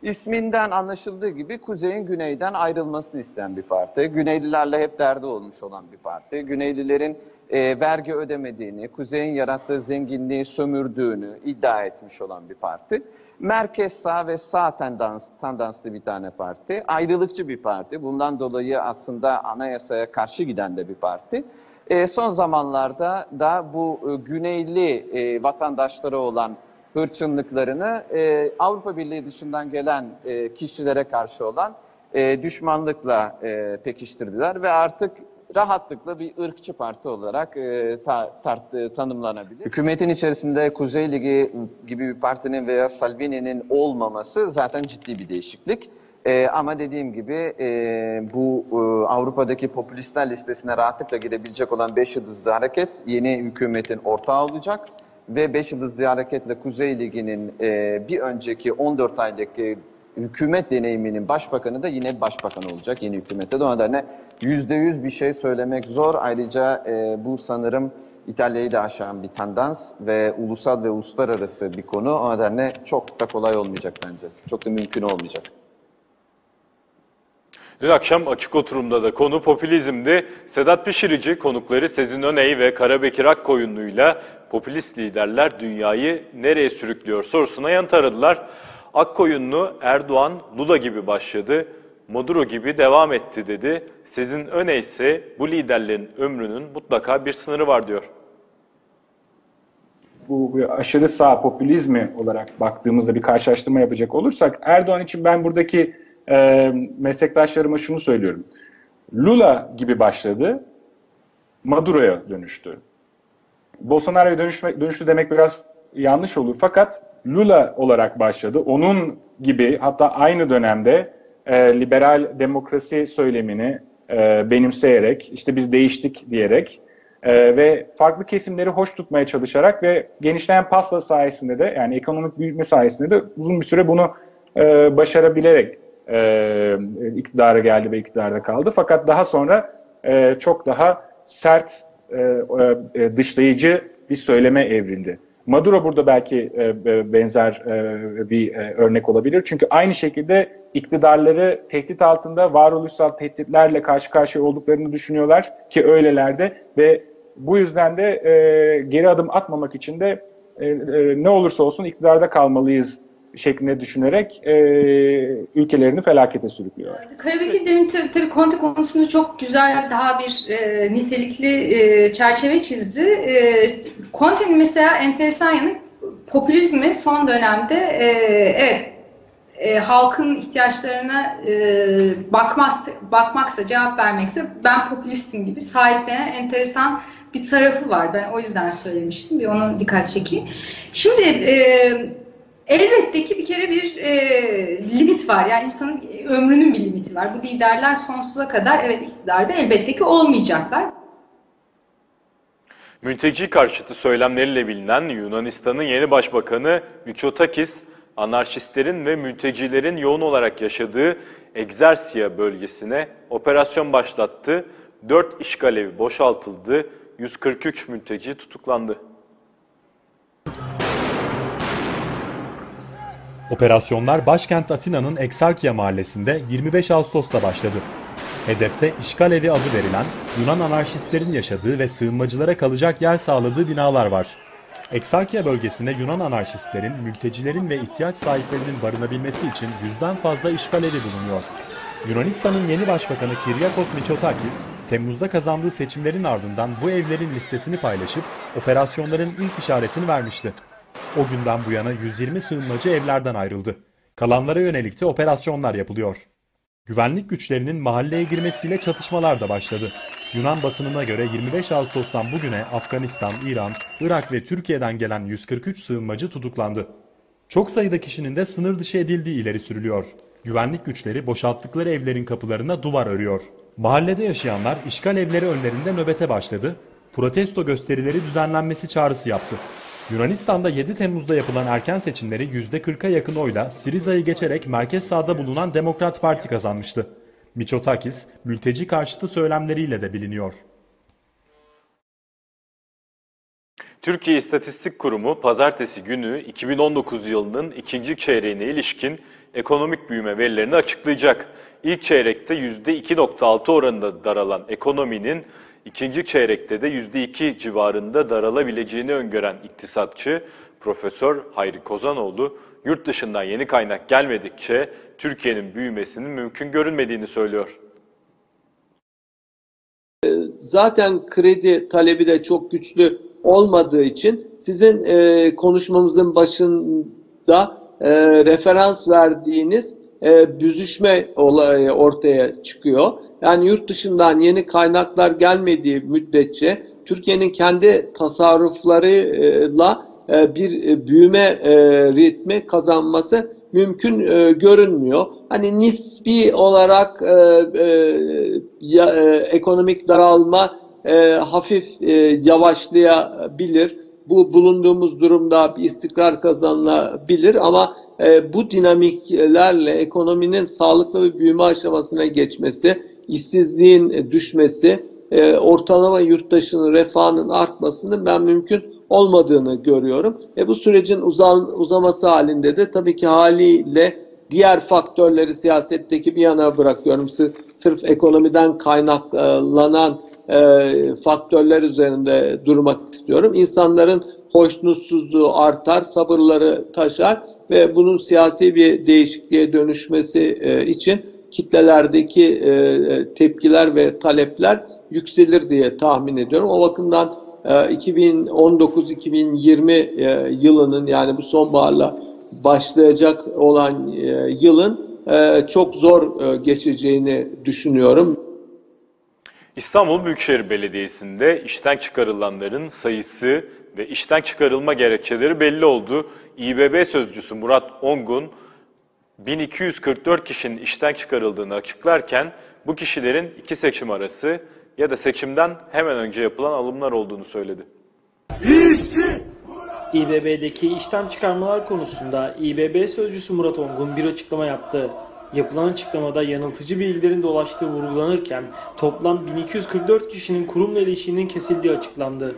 İsminden anlaşıldığı gibi Kuzey'in Güney'den ayrılmasını isteyen bir parti. Güneylilerle hep derdi olmuş olan bir parti. Güneylilerin e, vergi ödemediğini, Kuzey'in yarattığı zenginliği sömürdüğünü iddia etmiş olan bir parti. Merkez sağ ve sağ tendans, tendanslı bir tane parti. Ayrılıkçı bir parti. Bundan dolayı aslında anayasaya karşı giden de bir parti. E, son zamanlarda da bu e, güneyli e, vatandaşları olan hırçınlıklarını e, Avrupa Birliği dışından gelen e, kişilere karşı olan e, düşmanlıkla e, pekiştirdiler ve artık rahatlıkla bir ırkçı parti olarak e, ta, tart, e, tanımlanabilir. Hükümetin içerisinde Kuzey Ligi gibi bir partinin veya Salvini'nin olmaması zaten ciddi bir değişiklik. E, ama dediğim gibi e, bu e, Avrupa'daki popülistler listesine rahatlıkla girebilecek olan 5 yıldızlı hareket yeni hükümetin ortağı olacak. Ve 5 yıldızlı hareketle Kuzey Ligi'nin e, bir önceki 14 aylık e, hükümet deneyiminin başbakanı da yine başbakan olacak yeni hükümette. De o nedenle %100 bir şey söylemek zor. Ayrıca e, bu sanırım İtalya'yı da aşan bir tendans ve ulusal ve uluslararası bir konu. O nedenle çok da kolay olmayacak bence. Çok da mümkün olmayacak. Dün akşam açık oturumda da konu popülizmdi. Sedat Pişirici konukları Sezin Öney ve Karabekir Akkoyunlu'yla popülist liderler dünyayı nereye sürüklüyor sorusuna yanıt aradılar. Akkoyunlu Erdoğan Lula gibi başladı, Maduro gibi devam etti dedi. Sezin Öney ise bu liderlerin ömrünün mutlaka bir sınırı var diyor. Bu aşırı sağ popülizmi olarak baktığımızda bir karşılaştırma yapacak olursak Erdoğan için ben buradaki e, meslektaşlarıma şunu söylüyorum. Lula gibi başladı, Maduro'ya dönüştü. Bolsonaro'ya dönüştü demek biraz yanlış olur fakat Lula olarak başladı. Onun gibi hatta aynı dönemde e, liberal demokrasi söylemini e, benimseyerek, işte biz değiştik diyerek e, ve farklı kesimleri hoş tutmaya çalışarak ve genişleyen pasta sayesinde de yani ekonomik büyüme sayesinde de uzun bir süre bunu e, başarabilerek e, iktidara geldi ve iktidarda kaldı. Fakat daha sonra e, çok daha sert, e, e, dışlayıcı bir söyleme evrildi. Maduro burada belki e, benzer e, bir e, örnek olabilir. Çünkü aynı şekilde iktidarları tehdit altında varoluşsal tehditlerle karşı karşıya olduklarını düşünüyorlar ki öylelerde ve bu yüzden de e, geri adım atmamak için de e, e, ne olursa olsun iktidarda kalmalıyız şeklinde düşünerek e, ülkelerini felakete sürüklüyorlar. Karabekir demin tabii, tabii Conte konusunda çok güzel daha bir e, nitelikli e, çerçeve çizdi. E, Conte'nin mesela enteresan yanı popülizmi son dönemde e, evet e, halkın ihtiyaçlarına e, bakmaz, bakmaksa, cevap vermekse ben popülistim gibi sahiplenen enteresan bir tarafı var. Ben o yüzden söylemiştim. Bir onu dikkat çekeyim. Şimdi e, Elbette ki bir kere bir e, limit var. Yani insanın ömrünün bir limiti var. Bu liderler sonsuza kadar evet iktidarda elbette ki olmayacaklar. Mülteci karşıtı söylemleriyle bilinen Yunanistan'ın yeni başbakanı Mitsotakis, anarşistlerin ve mültecilerin yoğun olarak yaşadığı Egzersiya bölgesine operasyon başlattı. 4 işgal evi boşaltıldı, 143 mülteci tutuklandı. Operasyonlar başkent Atina'nın Eksarkia mahallesinde 25 Ağustos'ta başladı. Hedefte işgal evi adı verilen Yunan anarşistlerin yaşadığı ve sığınmacılara kalacak yer sağladığı binalar var. Eksarkia bölgesinde Yunan anarşistlerin, mültecilerin ve ihtiyaç sahiplerinin barınabilmesi için yüzden fazla işgal evi bulunuyor. Yunanistan'ın yeni başbakanı Kyriakos Mitsotakis, Temmuz'da kazandığı seçimlerin ardından bu evlerin listesini paylaşıp operasyonların ilk işaretini vermişti. O günden bu yana 120 sığınmacı evlerden ayrıldı. Kalanlara yönelik de operasyonlar yapılıyor. Güvenlik güçlerinin mahalleye girmesiyle çatışmalar da başladı. Yunan basınına göre 25 Ağustos'tan bugüne Afganistan, İran, Irak ve Türkiye'den gelen 143 sığınmacı tutuklandı. Çok sayıda kişinin de sınır dışı edildiği ileri sürülüyor. Güvenlik güçleri boşalttıkları evlerin kapılarına duvar örüyor. Mahallede yaşayanlar işgal evleri önlerinde nöbete başladı. Protesto gösterileri düzenlenmesi çağrısı yaptı. Yunanistan'da 7 Temmuz'da yapılan erken seçimleri %40'a yakın oyla Siriza'yı geçerek merkez sağda bulunan Demokrat Parti kazanmıştı. Mitsotakis, mülteci karşıtı söylemleriyle de biliniyor. Türkiye İstatistik Kurumu pazartesi günü 2019 yılının ikinci çeyreğine ilişkin ekonomik büyüme verilerini açıklayacak. İlk çeyrekte %2.6 oranında daralan ekonominin ikinci çeyrekte de %2 civarında daralabileceğini öngören iktisatçı Profesör Hayri Kozanoğlu, yurt dışından yeni kaynak gelmedikçe Türkiye'nin büyümesinin mümkün görünmediğini söylüyor. Zaten kredi talebi de çok güçlü olmadığı için sizin e, konuşmamızın başında e, referans verdiğiniz e, büzüşme olayı ortaya çıkıyor. Yani yurt dışından yeni kaynaklar gelmediği müddetçe Türkiye'nin kendi tasarruflarıyla e, bir e, büyüme e, ritmi kazanması mümkün e, görünmüyor. Hani nispi olarak e, e, ya, e, ekonomik daralma e, hafif e, yavaşlayabilir. Bu bulunduğumuz durumda bir istikrar kazanılabilir ama e, bu dinamiklerle ekonominin sağlıklı bir büyüme aşamasına geçmesi, işsizliğin düşmesi, e, ortalama yurttaşının refahının artmasını ben mümkün olmadığını görüyorum. E, bu sürecin uzan, uzaması halinde de tabii ki haliyle diğer faktörleri siyasetteki bir yana bırakıyorum. Sırf, ekonomiden kaynaklanan e, faktörler üzerinde durmak istiyorum. İnsanların hoşnutsuzluğu artar, sabırları taşar ve bunun siyasi bir değişikliğe dönüşmesi e, için kitlelerdeki e, tepkiler ve talepler yükselir diye tahmin ediyorum. O bakımdan e, 2019-2020 e, yılının yani bu sonbaharla başlayacak olan e, yılın e, çok zor e, geçeceğini düşünüyorum. İstanbul Büyükşehir Belediyesi'nde işten çıkarılanların sayısı ve işten çıkarılma gerekçeleri belli oldu. İBB sözcüsü Murat Ongun 1244 kişinin işten çıkarıldığını açıklarken bu kişilerin iki seçim arası ya da seçimden hemen önce yapılan alımlar olduğunu söyledi. İşçi! İBB'deki işten çıkarmalar konusunda İBB sözcüsü Murat Ongun bir açıklama yaptı. Yapılan açıklamada yanıltıcı bilgilerin dolaştığı vurgulanırken toplam 1244 kişinin kurumla ilişkinin kesildiği açıklandı.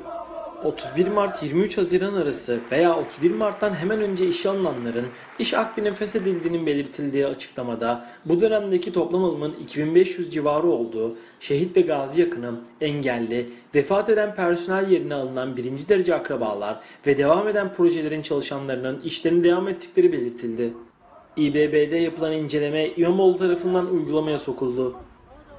31 Mart 23 Haziran arası veya 31 Mart'tan hemen önce işe alınanların iş akdinin feshedildiğinin belirtildiği açıklamada bu dönemdeki toplam alımın 2500 civarı olduğu, şehit ve gazi yakını, engelli, vefat eden personel yerine alınan birinci derece akrabalar ve devam eden projelerin çalışanlarının işlerini devam ettikleri belirtildi. İBB'de yapılan inceleme İmamoğlu tarafından uygulamaya sokuldu.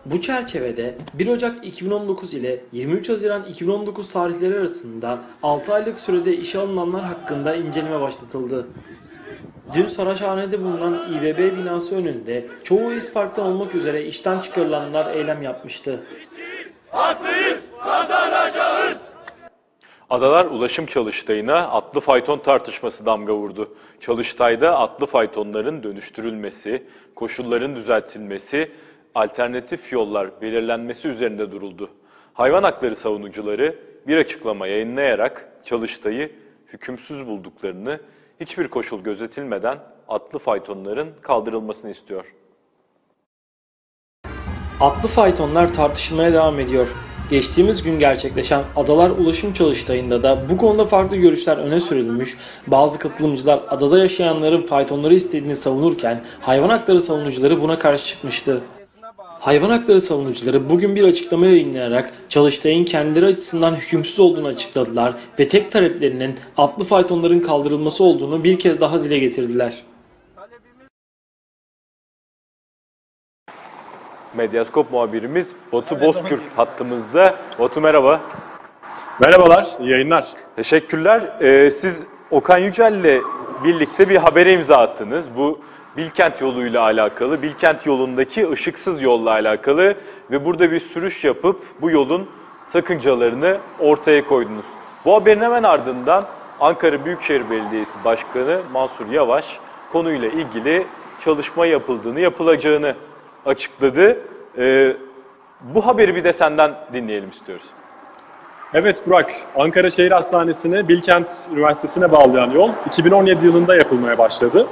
Bu çerçevede 1 Ocak 2019 ile 23 Haziran 2019 tarihleri arasında 6 aylık sürede işe alınanlar hakkında inceleme başlatıldı. Dün Saraçhane'de bulunan İBB binası önünde çoğu İS Park'tan olmak üzere işten çıkarılanlar eylem yapmıştı. Haklıyız, kazanacağız. Adalar Ulaşım Çalıştayı'na atlı fayton tartışması damga vurdu. Çalıştay'da atlı faytonların dönüştürülmesi, koşulların düzeltilmesi, alternatif yollar belirlenmesi üzerinde duruldu. Hayvan hakları savunucuları bir açıklama yayınlayarak Çalıştay'ı hükümsüz bulduklarını, hiçbir koşul gözetilmeden atlı faytonların kaldırılmasını istiyor. Atlı faytonlar tartışılmaya devam ediyor. Geçtiğimiz gün gerçekleşen Adalar Ulaşım Çalıştayı'nda da bu konuda farklı görüşler öne sürülmüş, bazı katılımcılar adada yaşayanların faytonları istediğini savunurken hayvan hakları savunucuları buna karşı çıkmıştı. Hayvan hakları savunucuları bugün bir açıklama yayınlayarak Çalıştay'ın kendileri açısından hükümsüz olduğunu açıkladılar ve tek taleplerinin atlı faytonların kaldırılması olduğunu bir kez daha dile getirdiler. Medyaskop muhabirimiz Batu Bozkürk hattımızda. Batu merhaba. Merhabalar, iyi yayınlar. Teşekkürler. Ee, siz Okan Yücel'le birlikte bir habere imza attınız. Bu Bilkent yoluyla alakalı, Bilkent yolundaki ışıksız yolla alakalı ve burada bir sürüş yapıp bu yolun sakıncalarını ortaya koydunuz. Bu haberin hemen ardından Ankara Büyükşehir Belediyesi Başkanı Mansur Yavaş konuyla ilgili çalışma yapıldığını, yapılacağını açıkladı. Ee, bu haberi bir de senden dinleyelim istiyoruz. Evet Burak, Ankara Şehir Hastanesi'ni Bilkent Üniversitesi'ne bağlayan yol 2017 yılında yapılmaya başladı.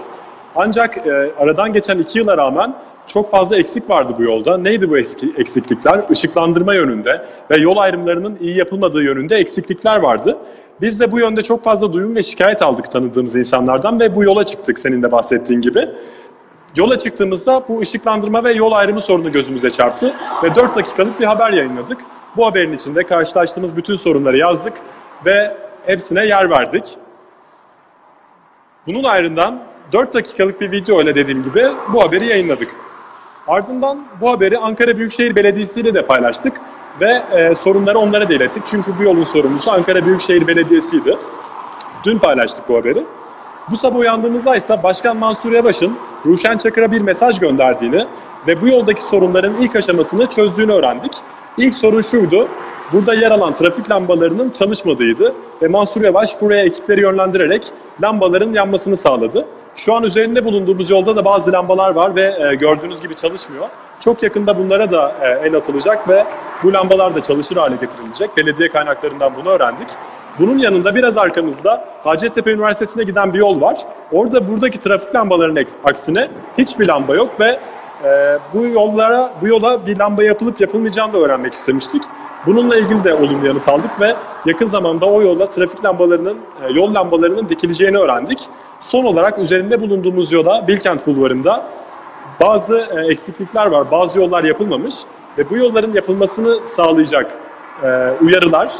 Ancak e, aradan geçen iki yıla rağmen çok fazla eksik vardı bu yolda. Neydi bu eski eksiklikler? Işıklandırma yönünde ve yol ayrımlarının iyi yapılmadığı yönünde eksiklikler vardı. Biz de bu yönde çok fazla duyum ve şikayet aldık tanıdığımız insanlardan ve bu yola çıktık senin de bahsettiğin gibi. Yola çıktığımızda bu ışıklandırma ve yol ayrımı sorunu gözümüze çarptı ve 4 dakikalık bir haber yayınladık. Bu haberin içinde karşılaştığımız bütün sorunları yazdık ve hepsine yer verdik. Bunun ayrından 4 dakikalık bir video ile dediğim gibi bu haberi yayınladık. Ardından bu haberi Ankara Büyükşehir Belediyesi ile de paylaştık ve e, sorunları onlara da ilettik. Çünkü bu yolun sorumlusu Ankara Büyükşehir Belediyesi'ydi. Dün paylaştık bu haberi. Bu sabah uyandığımızda ise Başkan Mansur Yavaş'ın Ruşen Çakır'a bir mesaj gönderdiğini ve bu yoldaki sorunların ilk aşamasını çözdüğünü öğrendik. İlk sorun şuydu, burada yer alan trafik lambalarının çalışmadığıydı ve Mansur Yavaş buraya ekipleri yönlendirerek lambaların yanmasını sağladı. Şu an üzerinde bulunduğumuz yolda da bazı lambalar var ve e, gördüğünüz gibi çalışmıyor. Çok yakında bunlara da e, el atılacak ve bu lambalar da çalışır hale getirilecek. Belediye kaynaklarından bunu öğrendik. Bunun yanında biraz arkamızda Hacettepe Üniversitesi'ne giden bir yol var. Orada buradaki trafik lambalarının aksine hiçbir lamba yok ve e, bu yollara, bu yola bir lamba yapılıp yapılmayacağını da öğrenmek istemiştik. Bununla ilgili de olumlu yanıt aldık ve yakın zamanda o yola trafik lambalarının, e, yol lambalarının dikileceğini öğrendik. Son olarak üzerinde bulunduğumuz yola Bilkent Bulvarı'nda bazı e, eksiklikler var, bazı yollar yapılmamış ve bu yolların yapılmasını sağlayacak e, uyarılar,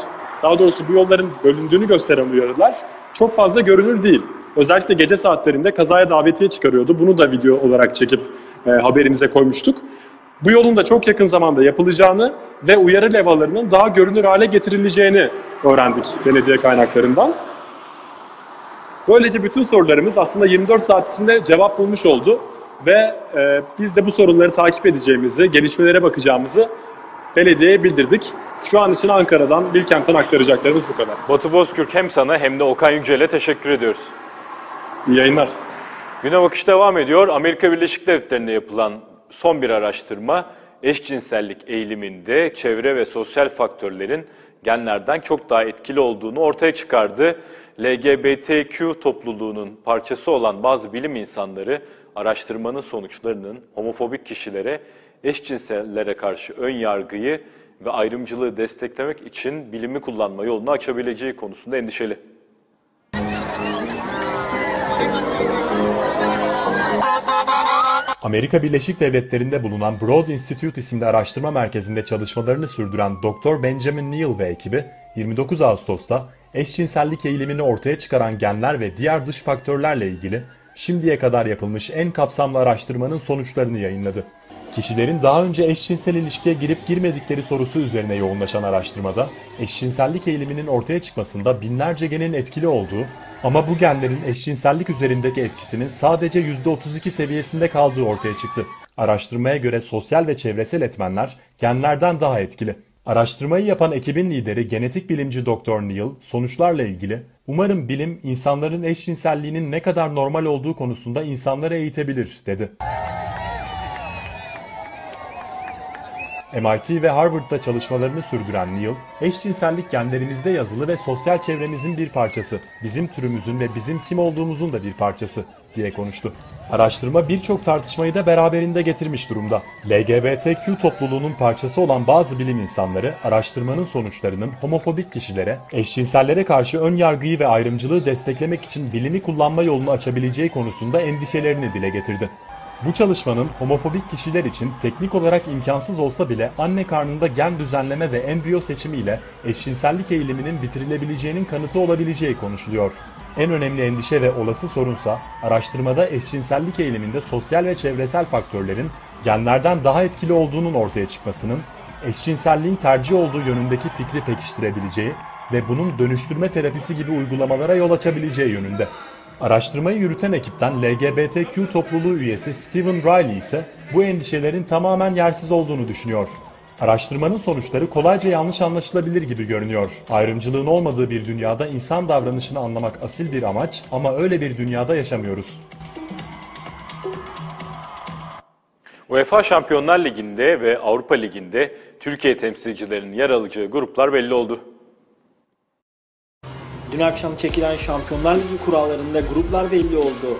daha doğrusu bu yolların bölündüğünü gösteren uyarılar çok fazla görünür değil. Özellikle gece saatlerinde kazaya davetiye çıkarıyordu. Bunu da video olarak çekip e, haberimize koymuştuk. Bu yolun da çok yakın zamanda yapılacağını ve uyarı levhalarının daha görünür hale getirileceğini öğrendik belediye kaynaklarından. Böylece bütün sorularımız aslında 24 saat içinde cevap bulmuş oldu ve e, biz de bu sorunları takip edeceğimizi, gelişmelere bakacağımızı belediyeye bildirdik. Şu an için Ankara'dan, Bilkent'ten aktaracaklarımız bu kadar. Batu Bozkürk hem sana hem de Okan Yücel'e teşekkür ediyoruz. İyi yayınlar. Güne bakış devam ediyor. Amerika Birleşik Devletleri'nde yapılan son bir araştırma eşcinsellik eğiliminde çevre ve sosyal faktörlerin genlerden çok daha etkili olduğunu ortaya çıkardı. LGBTQ topluluğunun parçası olan bazı bilim insanları araştırmanın sonuçlarının homofobik kişilere, eşcinsellere karşı ön yargıyı ve ayrımcılığı desteklemek için bilimi kullanma yolunu açabileceği konusunda endişeli. Amerika Birleşik Devletleri'nde bulunan Broad Institute isimli araştırma merkezinde çalışmalarını sürdüren Dr. Benjamin Neal ve ekibi 29 Ağustos'ta eşcinsellik eğilimini ortaya çıkaran genler ve diğer dış faktörlerle ilgili şimdiye kadar yapılmış en kapsamlı araştırmanın sonuçlarını yayınladı. Kişilerin daha önce eşcinsel ilişkiye girip girmedikleri sorusu üzerine yoğunlaşan araştırmada, eşcinsellik eğiliminin ortaya çıkmasında binlerce genin etkili olduğu ama bu genlerin eşcinsellik üzerindeki etkisinin sadece %32 seviyesinde kaldığı ortaya çıktı. Araştırmaya göre sosyal ve çevresel etmenler genlerden daha etkili. Araştırmayı yapan ekibin lideri genetik bilimci Dr. Neil sonuçlarla ilgili "Umarım bilim insanların eşcinselliğinin ne kadar normal olduğu konusunda insanları eğitebilir." dedi. MIT ve Harvard'da çalışmalarını sürdüren Neil, eşcinsellik genlerimizde yazılı ve sosyal çevremizin bir parçası, bizim türümüzün ve bizim kim olduğumuzun da bir parçası. diye konuştu. Araştırma birçok tartışmayı da beraberinde getirmiş durumda. LGBTQ topluluğunun parçası olan bazı bilim insanları araştırmanın sonuçlarının homofobik kişilere, eşcinsellere karşı ön yargıyı ve ayrımcılığı desteklemek için bilimi kullanma yolunu açabileceği konusunda endişelerini dile getirdi. Bu çalışmanın homofobik kişiler için teknik olarak imkansız olsa bile anne karnında gen düzenleme ve embriyo seçimi ile eşcinsellik eğiliminin bitirilebileceğinin kanıtı olabileceği konuşuluyor. En önemli endişe ve olası sorunsa araştırmada eşcinsellik eğiliminde sosyal ve çevresel faktörlerin genlerden daha etkili olduğunun ortaya çıkmasının, eşcinselliğin tercih olduğu yönündeki fikri pekiştirebileceği ve bunun dönüştürme terapisi gibi uygulamalara yol açabileceği yönünde. Araştırmayı yürüten ekipten LGBTQ topluluğu üyesi Stephen Riley ise bu endişelerin tamamen yersiz olduğunu düşünüyor. Araştırmanın sonuçları kolayca yanlış anlaşılabilir gibi görünüyor. Ayrımcılığın olmadığı bir dünyada insan davranışını anlamak asil bir amaç ama öyle bir dünyada yaşamıyoruz. UEFA Şampiyonlar Ligi'nde ve Avrupa Ligi'nde Türkiye temsilcilerinin yer alacağı gruplar belli oldu. Dün akşam çekilen Şampiyonlar Ligi kurallarında gruplar belli oldu.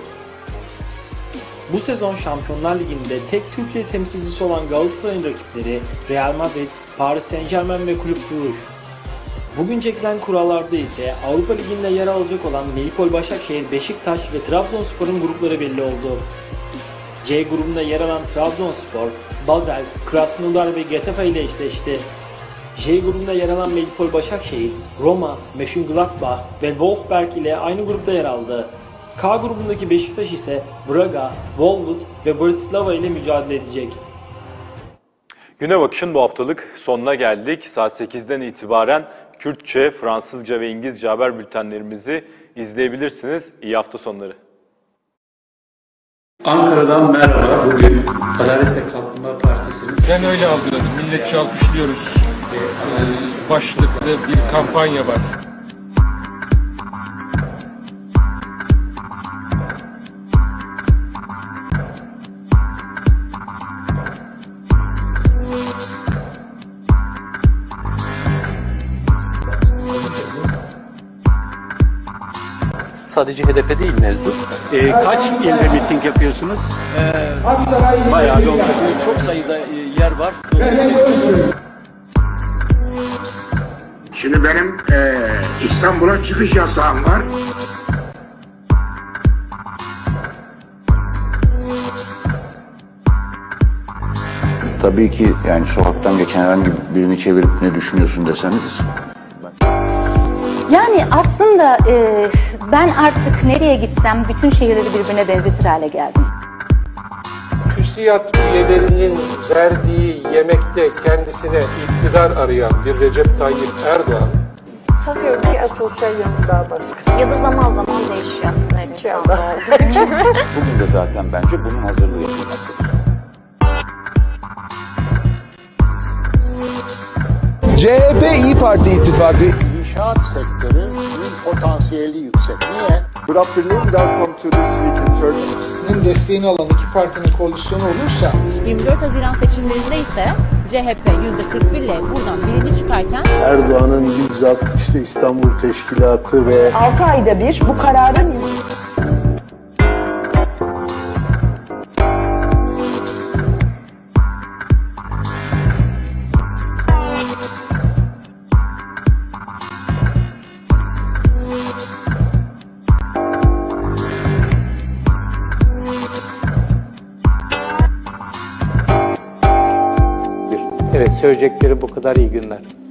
Bu sezon Şampiyonlar Ligi'nde tek Türkiye temsilcisi olan Galatasaray'ın rakipleri Real Madrid, Paris Saint Germain ve Kulüp Brugge. Bugün çekilen kurallarda ise Avrupa Ligi'nde yer alacak olan Melipol Başakşehir, Beşiktaş ve Trabzonspor'un grupları belli oldu. C grubunda yer alan Trabzonspor, Basel, Krasnodar ve Getafe ile eşleşti. J grubunda yer alan Melipol Başakşehir, Roma, Mönchengladbach ve Wolfsberg ile aynı grupta yer aldı. K grubundaki Beşiktaş ise Braga, Wolves ve Bratislava ile mücadele edecek. Güne Bakış'ın bu haftalık sonuna geldik. Saat 8'den itibaren Kürtçe, Fransızca ve İngilizce haber bültenlerimizi izleyebilirsiniz. İyi hafta sonları. Ankara'dan merhaba. Bugün Adalet ve Kalkınma Partisi'nin... Ben öyle algıladım. Milletçi alkışlıyoruz. Başlıklı bir kampanya var. Sadece HDP değil mevzu. Ee, kaç ilde miting yapıyorsunuz? Ee, bayağı bir. Çok sayıda e, yer var. Şimdi benim eee, İstanbul'a çıkış yasağım var. Tabii ki yani sokaktan geçen herhangi birini çevirip ne düşünüyorsun deseniz Yani aslında e, ben artık nereye gitsem bütün şehirleri birbirine benzetir hale geldim. TÜSİAD üyelerinin verdiği yemekte kendisine iktidar arayan bir Recep Tayyip Erdoğan Sanıyorum ki asosyal yanı daha baskın. Ya da zaman zaman değişiyor aslında İnşallah. bugün de zaten bence bunun hazırlığı yapılmaktadır. CHP İyi Parti ittifakı İnşaat sektörünün potansiyeli yüksek. Niye? Good afternoon, welcome to this week in Turkey. desteğini alan iki partinin koalisyonu olursa 24 Haziran seçimlerinde ise CHP %41 ile buradan birinci çıkarken Erdoğan'ın bizzat işte İstanbul Teşkilatı ve 6 ayda bir bu kararın söyleyecekleri bu kadar iyi günler.